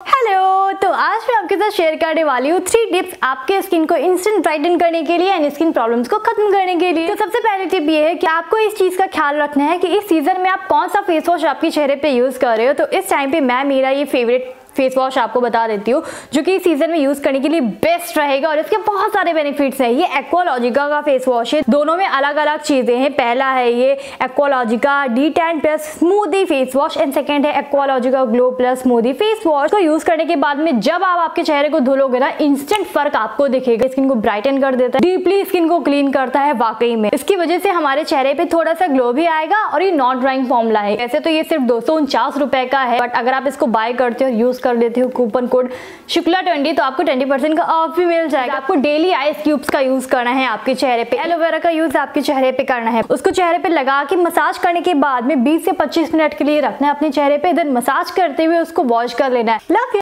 Hello तो आज मैं आपके साथ शेयर करने वाली हूँ थ्री टिप्स आपके स्किन को इंस्टेंट ब्राइटन करने के लिए एंड स्किन प्रॉब्लम्स को खत्म करने के लिए। तो सबसे पहले टिप ये है कि आपको इस चीज़ का ख्याल रखना है कि इस सीज़न में आप कौन सा फेस वॉश आपके चेहरे पे यूज़ कर रहे हो। तो इस टाइम पे मैं, मेरा ये फेवरेट फेस वॉश आपको बता देती हूँ, जो कि सीज़न में यूज़ करने के लिए बेस्ट रहेगा और इसके बहुत सारे बेनिफिट्स हैं। ये एक्वालॉजिका का फेस वॉश है। दोनों में अलग अलग चीज़ें हैं। पहला है ये Aqualogica D ten plus smoothie face wash and second है Aqualogica glow plus smoothie face wash को यूज़ करने के बाद में जब आप आपके चेहरे को धुलोगे ना इंस्टेंट फ़र्क आपको दिखेगा। स्किन को ब्राइटन कर देता है। डीपली स्किन को क्लीन करता है वाकई में। इसकी वजह से हमारे चेहरे पे थोड़ा सा ग्लो भी आएगा और ये नॉन ड्राइंग फॉर्मला है। वैसे तो ये सिर्फ़ दो रुपए का है बट अगर आप इसको बाय करते हो यूज़ कर देते हो कूपन कोड शुक्ला ट्वेंटी तो आपको ट्वेंटी परसेंट का ऑफ़ भी मिल जाएगा। आपको डेली आइस क्यूब्स का यूज़ करना है आपके चेहरे पे। एलोवेरा का यूज़ आपके चेहरे पे करना है। उसको चेहरे पे लगा के मसाज करने के बाद में 20 से 25 मिनट के लिए रखना है अपने चेहरे पे। इधर मसाज करते हुए उसको वॉश कर लेना है। लव